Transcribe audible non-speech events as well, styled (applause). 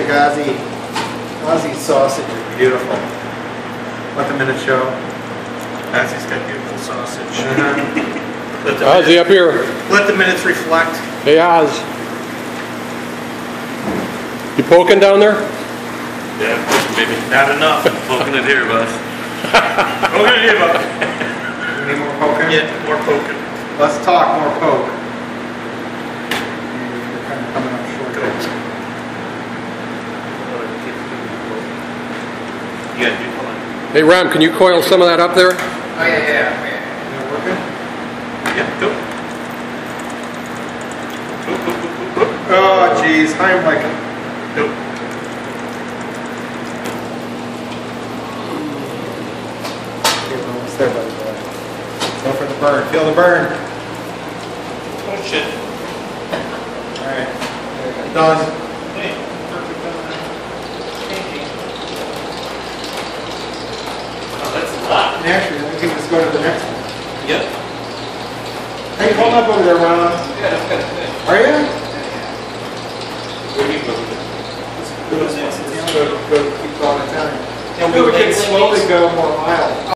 Aussie, Aussie sausage is beautiful. Let the minutes show. Patsy's got beautiful sausage. Uh-huh. (laughs) Let the Ozzy minutes- up here. Let the minutes reflect. Hey, Oz. You poking down there? Yeah, maybe not enough. Poking it here, boss. (laughs) Poking it here, bud. Need more poking? Yeah, more poking. Let's talk more poke. We're kind of coming up short there. You gotta do fine. Hey, Rom, can you coil some of that up there? Oh, yeah, yeah, yeah. Working? Yeah. Oh, geez, I'm like, Go. almost there, buddy. Go for the burn, feel the burn. Oh, shit. All right, done. Hey, perfect. Thank you. Oh, that's a lot. And actually, we can just go to the next one. Yep. Hey, hold up over there, Rom. Are you? Where do you go? Go, go, keep going Italian. And We can slowly go more mild.